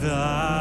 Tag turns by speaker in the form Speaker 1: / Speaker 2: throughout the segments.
Speaker 1: thy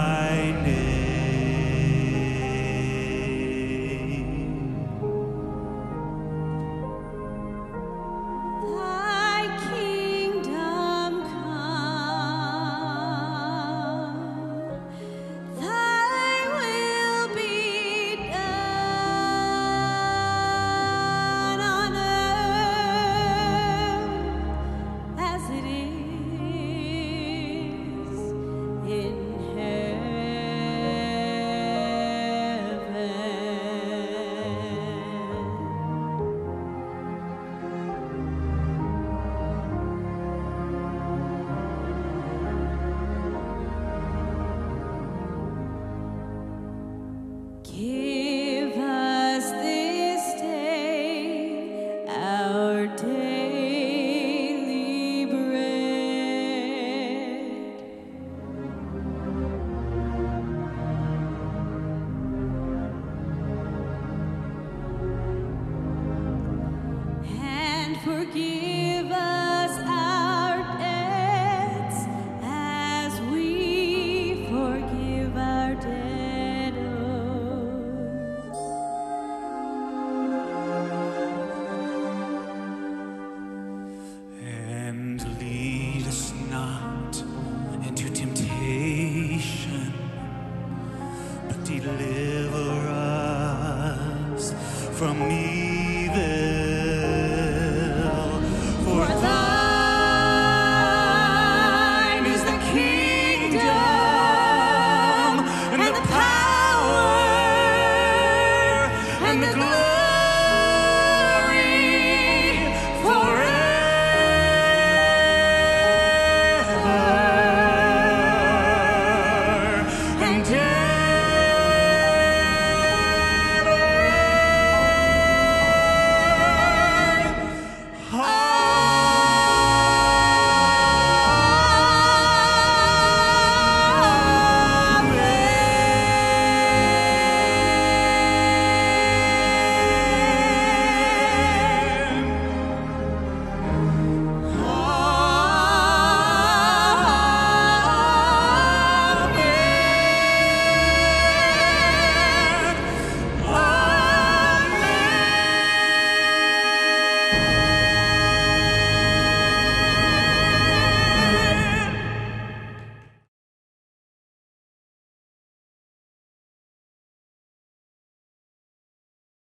Speaker 1: from evil.